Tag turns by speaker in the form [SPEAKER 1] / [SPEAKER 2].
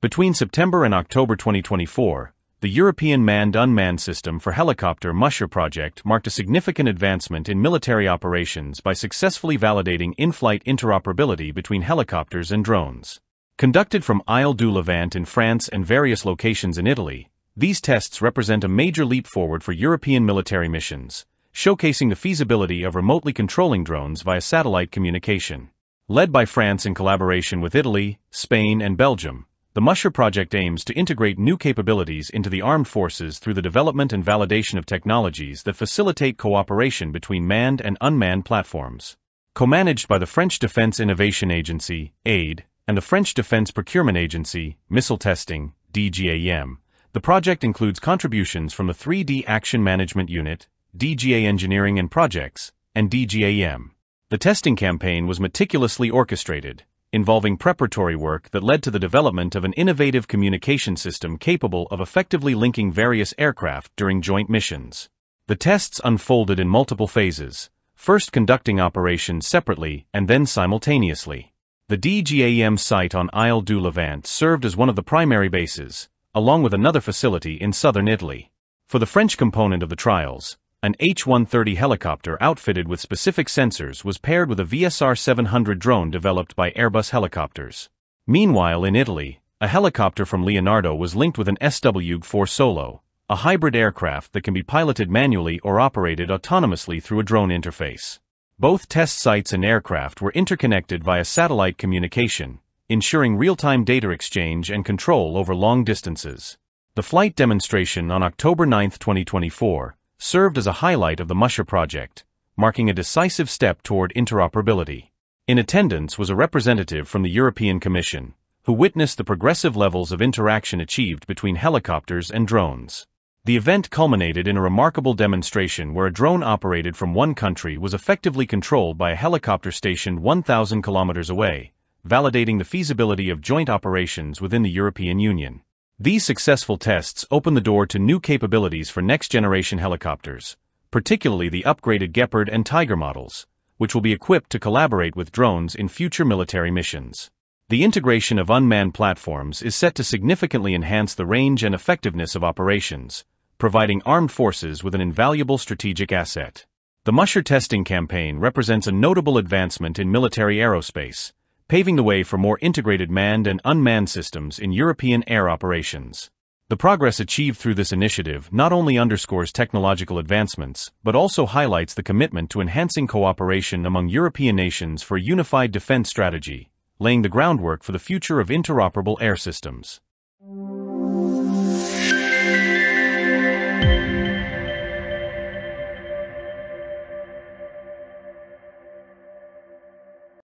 [SPEAKER 1] Between September and October 2024, the European Manned-Unmanned System for Helicopter Musher project marked a significant advancement in military operations by successfully validating in-flight interoperability between helicopters and drones. Conducted from Île du Levant in France and various locations in Italy, these tests represent a major leap forward for European military missions, showcasing the feasibility of remotely controlling drones via satellite communication. Led by France in collaboration with Italy, Spain, and Belgium, the Musher project aims to integrate new capabilities into the armed forces through the development and validation of technologies that facilitate cooperation between manned and unmanned platforms. Co-managed by the French Defense Innovation Agency, AID, and the French Defense Procurement Agency, Missile Testing, DGAM, the project includes contributions from the 3D Action Management Unit, DGA Engineering and Projects, and DGAM. The testing campaign was meticulously orchestrated, involving preparatory work that led to the development of an innovative communication system capable of effectively linking various aircraft during joint missions. The tests unfolded in multiple phases, first conducting operations separately and then simultaneously. The DGAM site on Île du Levant served as one of the primary bases, along with another facility in southern Italy. For the French component of the trials, an H-130 helicopter outfitted with specific sensors was paired with a VSR-700 drone developed by Airbus Helicopters. Meanwhile in Italy, a helicopter from Leonardo was linked with an SW-4 Solo, a hybrid aircraft that can be piloted manually or operated autonomously through a drone interface. Both test sites and aircraft were interconnected via satellite communication, ensuring real-time data exchange and control over long distances. The flight demonstration on October 9, 2024, served as a highlight of the Musher project, marking a decisive step toward interoperability. In attendance was a representative from the European Commission, who witnessed the progressive levels of interaction achieved between helicopters and drones. The event culminated in a remarkable demonstration where a drone operated from one country was effectively controlled by a helicopter stationed 1,000 kilometers away, validating the feasibility of joint operations within the European Union. These successful tests open the door to new capabilities for next-generation helicopters, particularly the upgraded Guépard and Tiger models, which will be equipped to collaborate with drones in future military missions. The integration of unmanned platforms is set to significantly enhance the range and effectiveness of operations, providing armed forces with an invaluable strategic asset. The Musher testing campaign represents a notable advancement in military aerospace, paving the way for more integrated manned and unmanned systems in European air operations. The progress achieved through this initiative not only underscores technological advancements, but also highlights the commitment to enhancing cooperation among European nations for a unified defense strategy, laying the groundwork for the future of interoperable air systems.